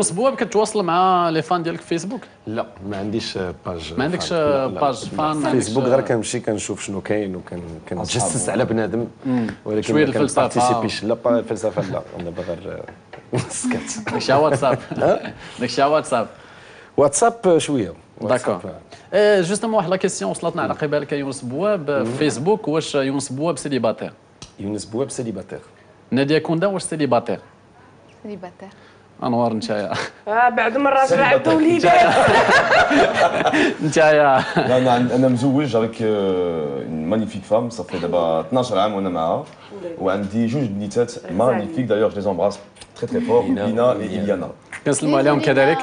يونس بواب كتواصل مع les fans ديالك في فيسبوك؟ لا ما عنديش page ما عندكش fans. لا، لا. page fan ما فيسبوك غير كنمشي كنشوف شنو كاين وكنتجسس على بنادم. ولكن الفلسفة. كن participer يش لا pas الفلسفه لا. أنا دابا غير سكت. داكشي على واتساب؟ داكشي على واتساب؟ واتساب شوية. d'accord. آه، justement واحد la question وصلتنا على قبالك يونس بواب في فيسبوك. واش يونس بواب célibataire يونس بواب célibataire نادية كوندا واش سيليباتير سيليباتير أنوار نتايا آه بعد من الراجل عنده وليدات نتايا أنا أنا مزوج افيك اون مانيفيك فام صافي دابا 12 عام وأنا معاها وعندي جوج بنيتات مانيفيك دايوغ جو لي زومبراس تري تري فور لينا اي اليانا كنسلموا عليهم كذلك.